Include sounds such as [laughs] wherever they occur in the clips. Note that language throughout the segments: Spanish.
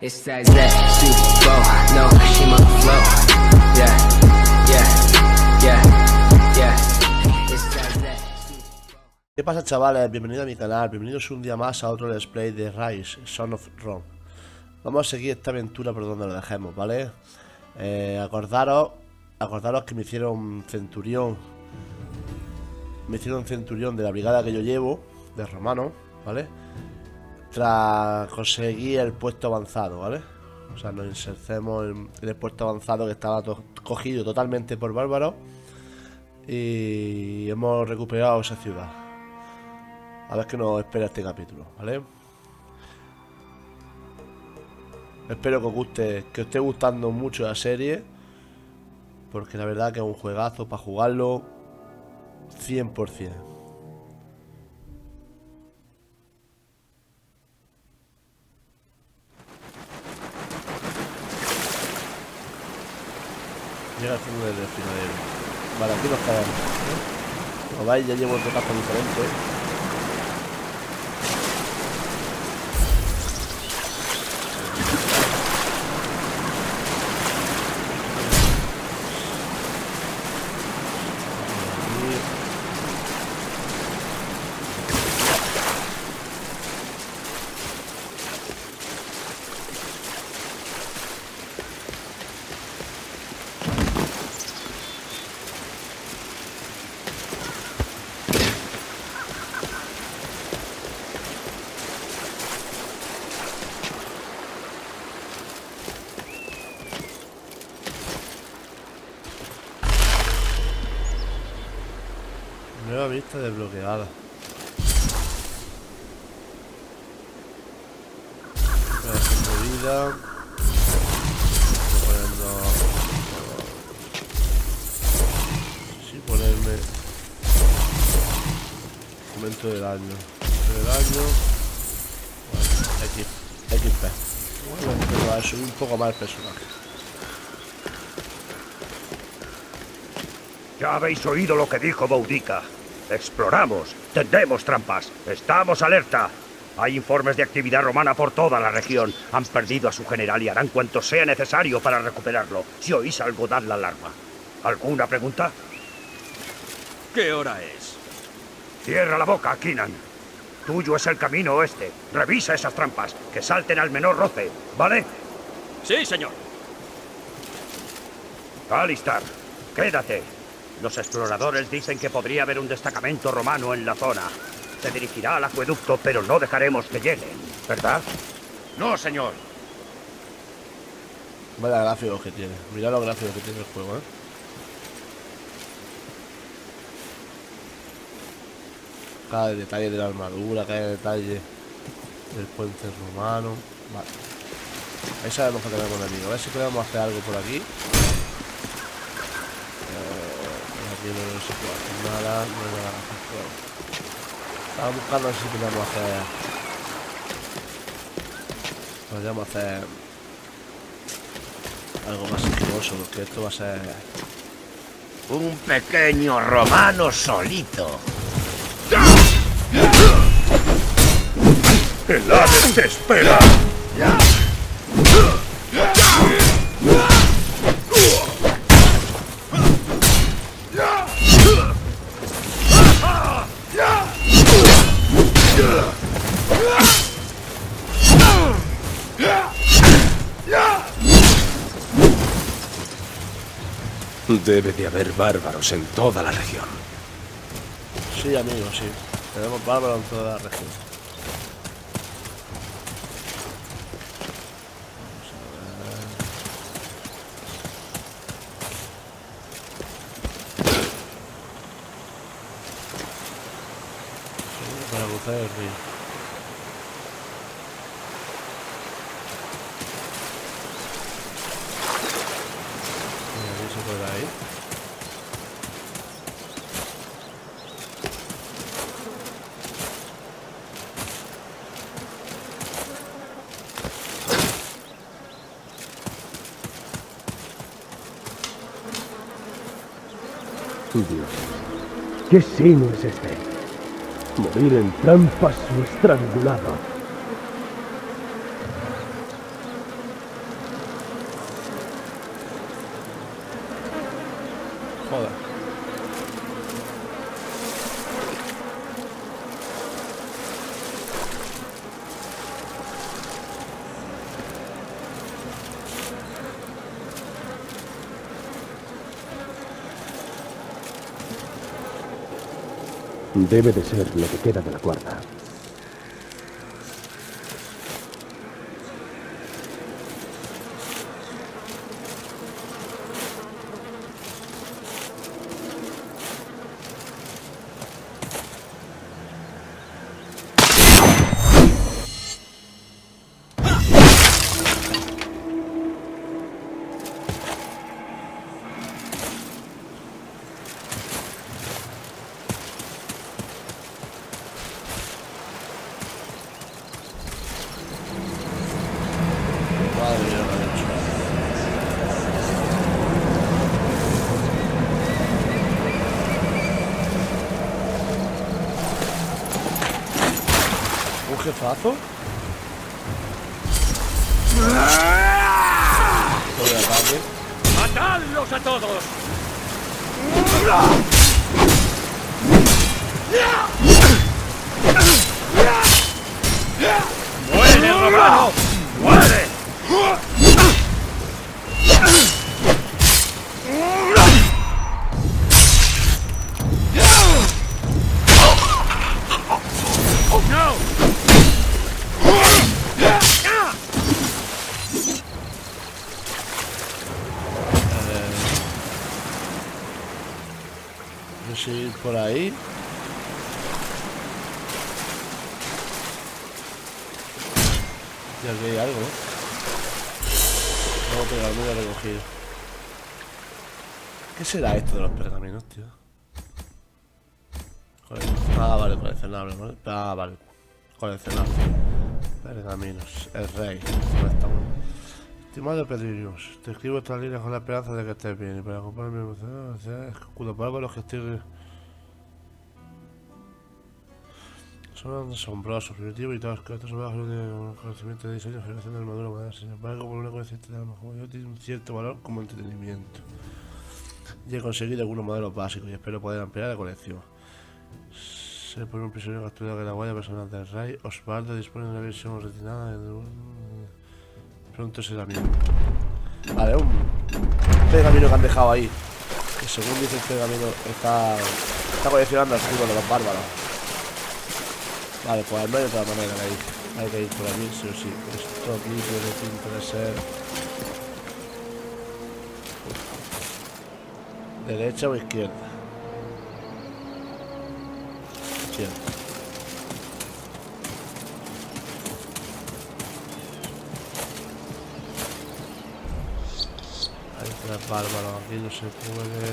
It's that that super flow, no flow. Yeah, yeah, yeah, ¿Qué pasa chavales? Bienvenidos a mi canal, bienvenidos un día más a otro Let's Play de Rise, Son of Rome Vamos a seguir esta aventura por donde lo dejemos, ¿vale? Eh, acordaros, acordaros que me hicieron centurión Me hicieron centurión de la brigada que yo llevo, de romano, ¿vale? Tras conseguir el puesto avanzado, ¿vale? O sea, nos insercemos en, el puesto avanzado que estaba cogido totalmente por bárbaros Y hemos recuperado esa ciudad a ver qué nos espera este capítulo, ¿vale? Espero que os guste, que os esté gustando mucho la serie. Porque la verdad que es un juegazo para jugarlo 100%. Llega el fondo del desfiladero. Vale, aquí nos quedamos. ¿eh? Como veis, ya llevo otro caso diferente. Nueva vista desbloqueada. De vida. Voy poniendo... Sí, ponerme... Aumento de daño. Aumento de daño. Bueno, XP. Bueno, pero a subir un poco más el personaje. Ya habéis oído lo que dijo Boudica. Exploramos, tendemos trampas, estamos alerta. Hay informes de actividad romana por toda la región. Han perdido a su general y harán cuanto sea necesario para recuperarlo. Si oís algo, dad la alarma. ¿Alguna pregunta? ¿Qué hora es? Cierra la boca, Kinan. Tuyo es el camino oeste. Revisa esas trampas, que salten al menor roce, ¿vale? Sí, señor. Alistar, quédate. Los exploradores dicen que podría haber un destacamento romano en la zona. Se dirigirá al acueducto, pero no dejaremos que lleguen, ¿verdad? No, señor. Vaya gráficos que tiene. Mira los gráficos que tiene el juego, ¿eh? Cada detalle de la armadura, cada detalle del puente romano. Vale. Ahí sabemos que tenemos un enemigo. A ver si podemos hacer algo por aquí. Puede hacer nada. No hay nada que hacer por ahí. Estaba buscando si podemos hacer. Podríamos hacer algo más sigiloso, porque esto va a ser. Un pequeño romano solito. El Hades te espera. Debe de haber bárbaros en toda la región. Sí, amigo, sí. Tenemos bárbaros en toda la región. Sí, Para cruzar el río. Dios, ¿qué sino es este? Morir en trampas o estrangulado. Debe de ser lo que queda de la cuarta. ¿Un ¿Qué será esto de los pergaminos, tío? Ah, vale, coleccionable, ¿vale? Ah, vale. Coleccionable. Pergaminos. El rey. Estimado Pedrillos, te escribo estas líneas con la esperanza de que estés bien y para acompañarme o sea, escudo para los que estoy... Son asombrosos, primitivos y todos que estos tienen un conocimiento de diseño, generación de armadura. Sin embargo, por una coeficiente de armas como yo, tiene un cierto valor como entretenimiento. Y he conseguido algunos modelos básicos y espero poder ampliar la colección. Se pone un prisionero capturado que la guardia personal del rey. Osvaldo dispone de una versión retinada de... Pronto será mío. Vale, un pergamino que han dejado ahí. Que según dice el pergamino está, está coleccionando escudo de los bárbaros. Vale, pues menos de otra manera ahí. Hay que ir por aquí, sí o sí. Esto aquí tiene pinta de ser. ¿Derecha o izquierda? Izquierda. Hay tres bárbaros, aquí no se puede.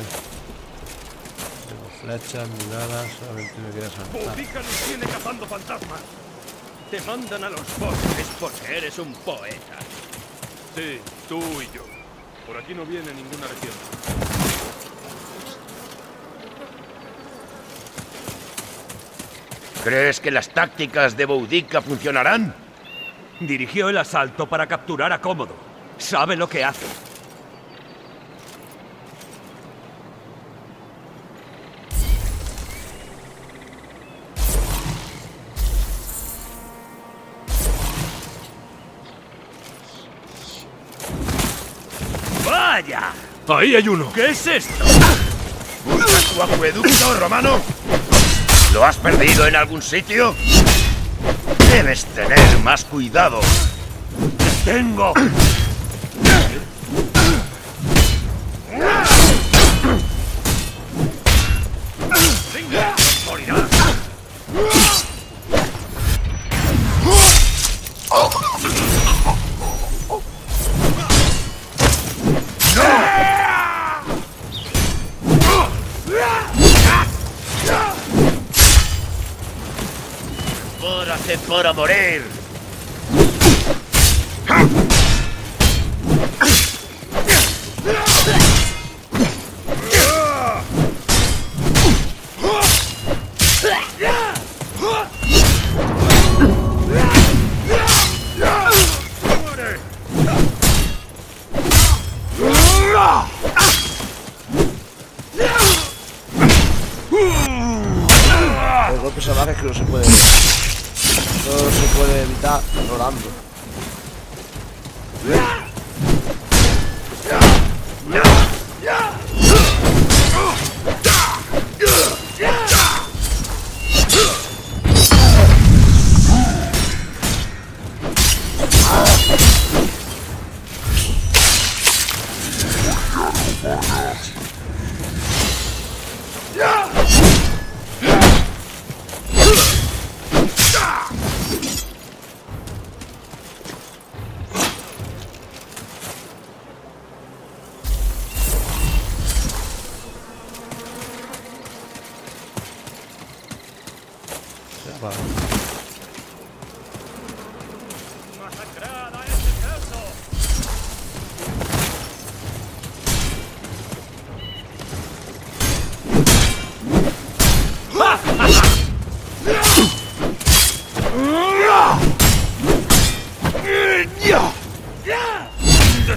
Tengo flechas ni nada, solamente me queda saltar. Boudica nos tiene cazando fantasmas. Te mandan a los bosques porque eres un poeta. Sí, tú y yo. Por aquí no viene ninguna región. ¿Crees que las tácticas de Boudica funcionarán? Dirigió el asalto para capturar a Cómodo. Sabe lo que hace. ¡Vaya! ¡Ahí hay uno! ¿Qué es esto? ¿Buscas tu acueducto, romano? ¿Lo has perdido en algún sitio? Debes tener más cuidado. ¡Tengo!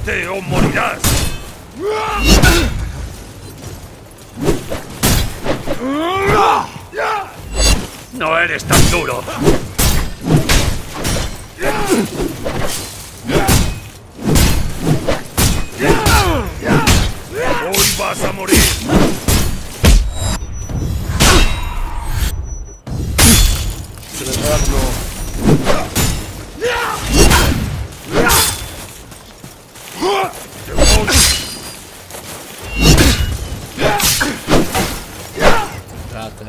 ¡Húndete o morirás! ¡No eres tan duro! ¡Hoy vas a morir!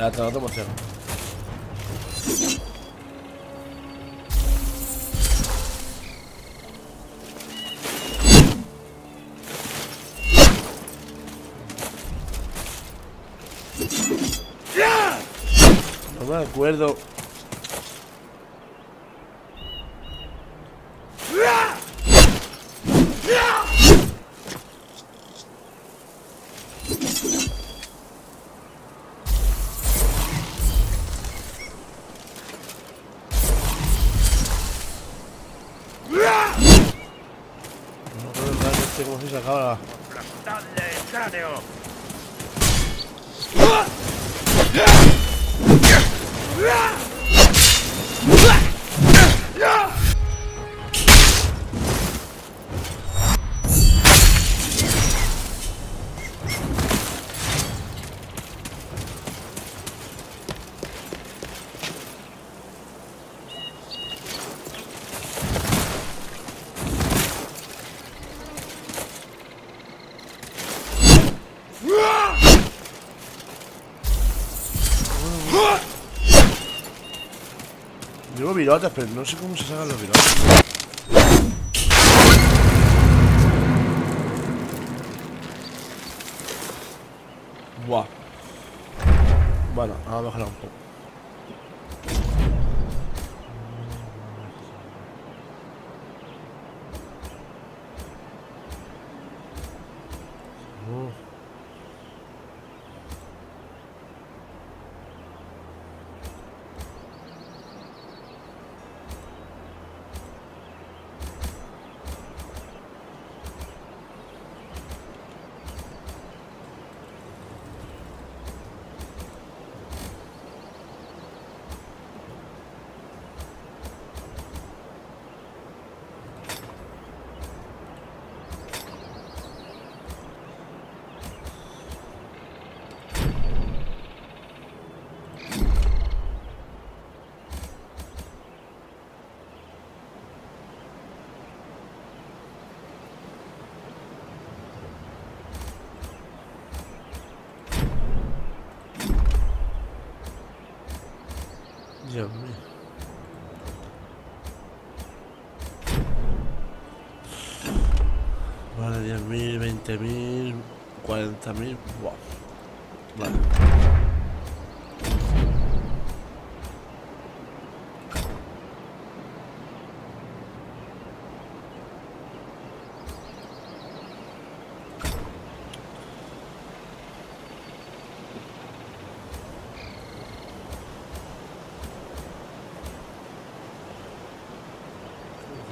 Espérate, no te emociones. No me acuerdo. Llevo virotes, pero no sé cómo se sacan los virotes. Buah. Bueno, vamos a mejorar un poco. Uh. Dios mío. Vale, 10.000, 20.000, 40.000. Buah. Vale.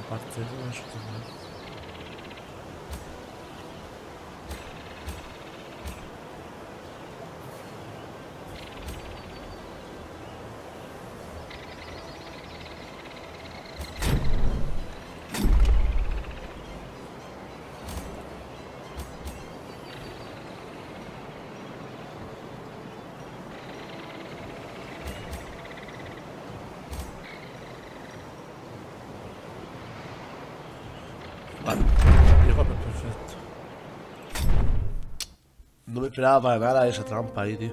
Aparte de todo eso también. Vale, Diego, pues perfecto. No me esperaba para nada esa trampa ahí, tío.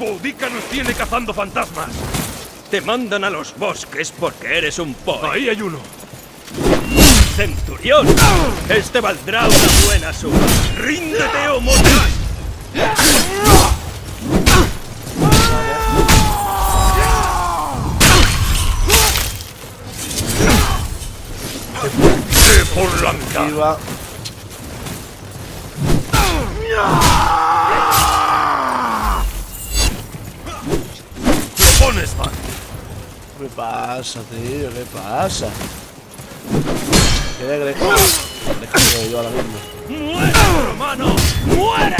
¡Boudica nos tiene cazando fantasmas! Te mandan a los bosques porque eres un poe. Ahí hay uno. ¡Centurión! Este valdrá una buena suma. ¡Ríndete o morirás! definitiva. ¡Lo pones mal! ¿Qué pasa, tío? ¿Qué pasa? ¿Qué le crees? yo ahora mismo. ¡Muere, hermano! ¡Muere!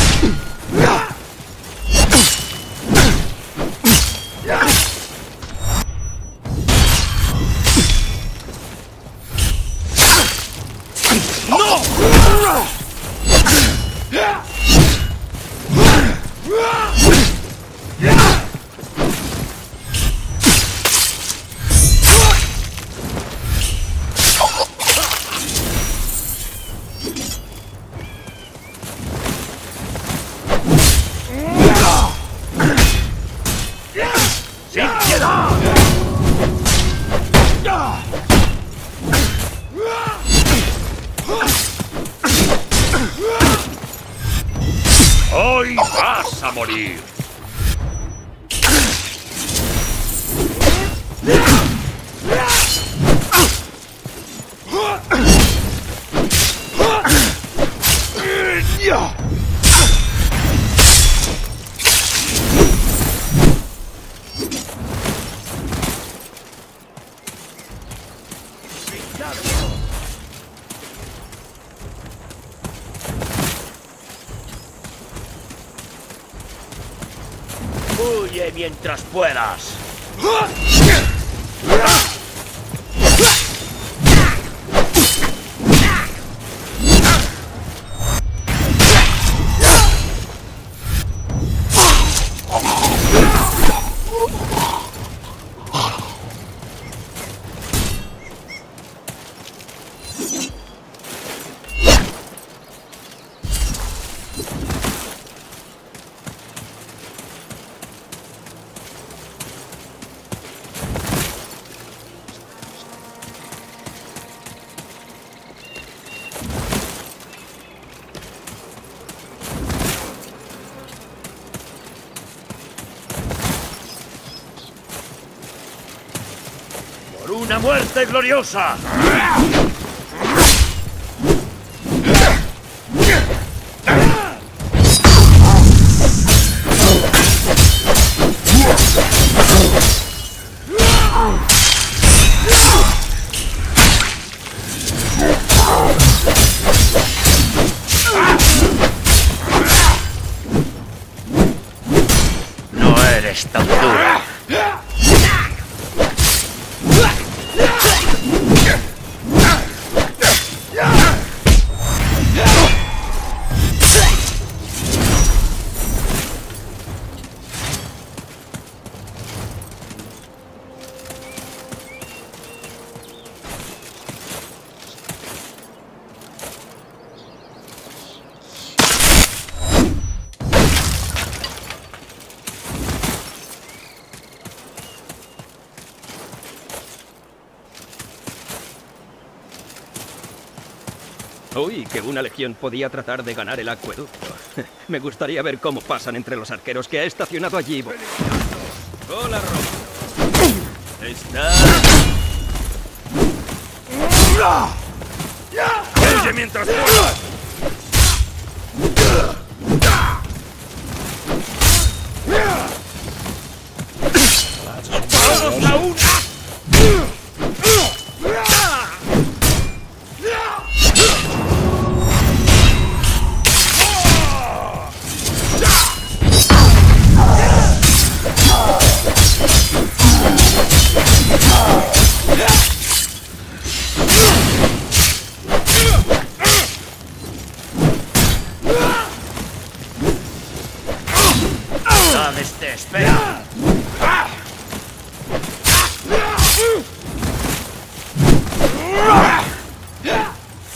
Huye mientras puedas. Por muerte gloriosa. Uy, que una legión podía tratar de ganar el acueducto. [laughs] Me gustaría ver cómo pasan entre los arqueros que ha estacionado allí. Hola, Roma. Está. ¡Huye mientras a una!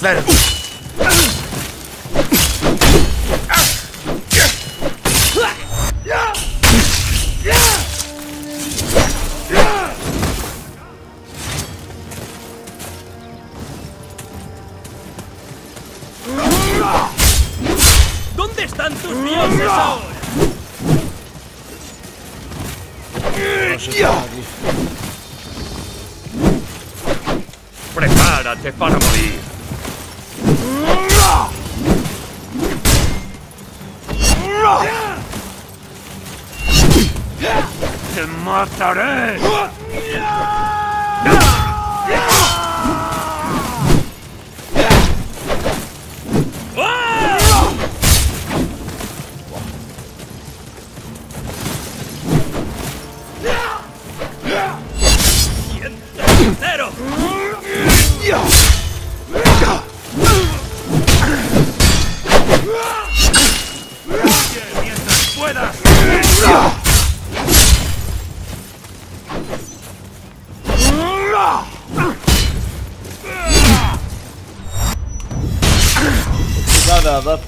Let him.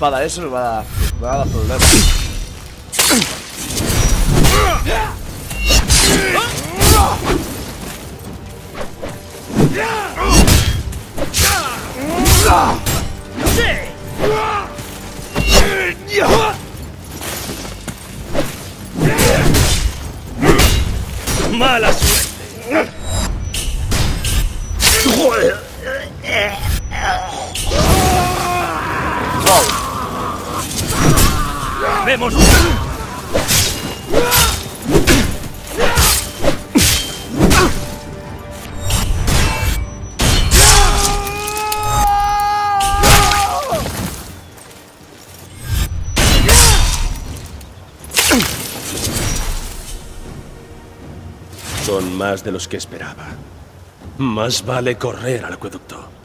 Espadas, eso me va a dar, va a dar problemas. Son más de los que esperaba. Más vale correr al acueducto.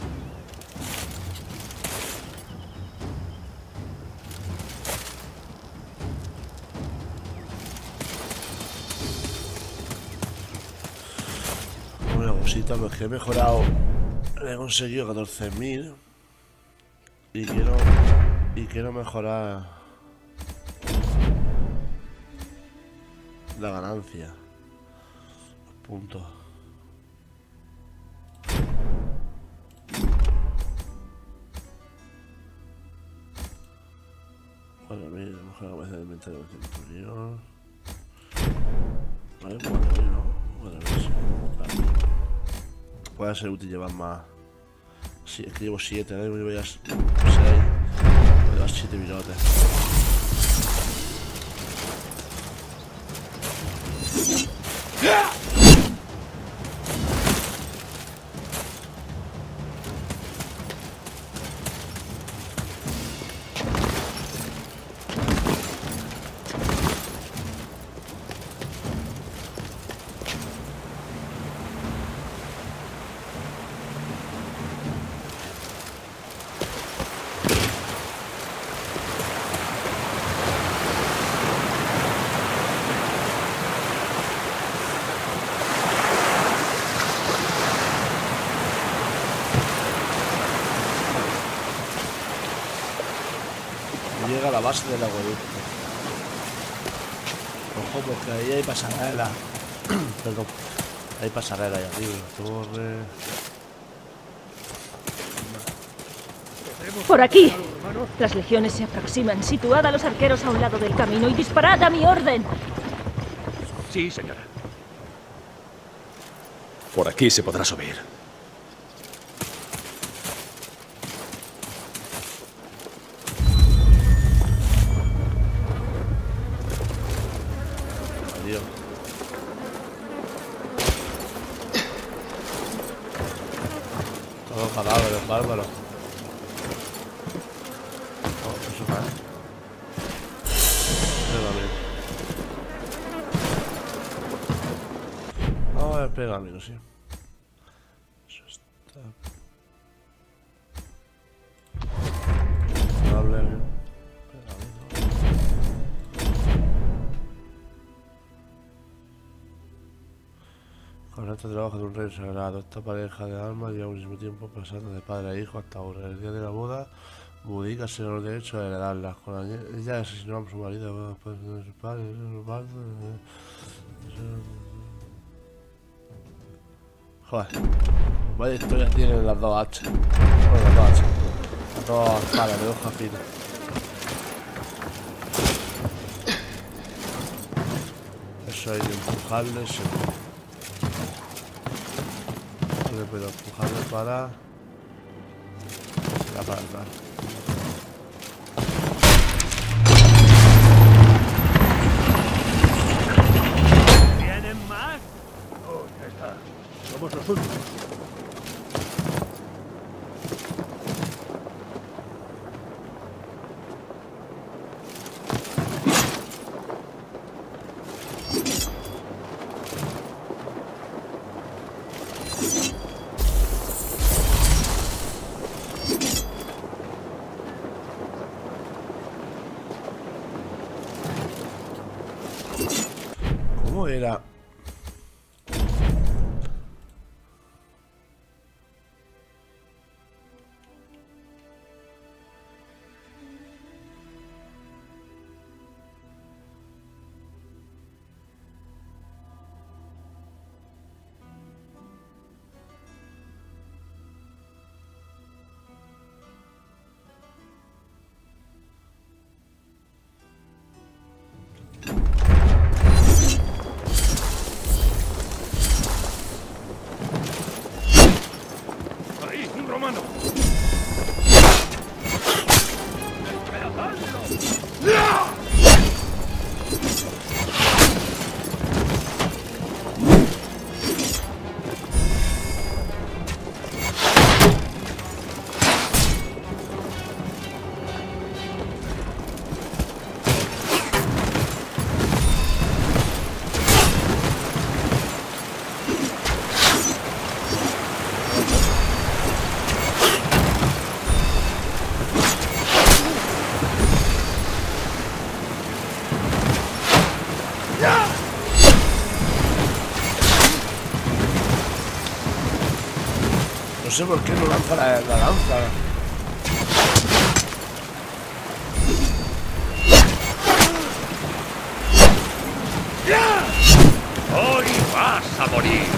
Una cosita, pues que he mejorado. He conseguido 14.000. Y quiero. Y quiero mejorar. La ganancia. Los puntos. Bueno, mira, mejor la cabeza del inventario del centurión. Vale, cuatro mil, ¿no? Vale. Puede ser útil llevar más. Sí, es que llevo 7, ¿no? Yo voy a 6. Voy a llevar 7 virotes. Llega a la base del acueducto. Ojo, porque ahí hay pasarela. [clears throat] Perdón. Hay pasarela ahí arriba, la torre. Por aquí. Las legiones se aproximan. Situad a los arqueros a un lado del camino y disparad a mi orden. Sí, señora. Por aquí se podrá subir. Pergamino, sí. Eso está. Pergamino. Con este trabajo de un rey sagrado, esta pareja de almas al mismo tiempo pasando de padre a hijo hasta ahora. El día de la boda, Budica se los derechos a heredarlas. Con la ella asesinó a su marido después de su padre. Joder, vaya historia tienen las dos H. Bueno, las dos H. Las dos espadas de fina. Eso hay que empujarle, sí. Yo puedo empujarle para... Para atrás. No sé por qué no lanza la, la lanza. Hoy vas a morir.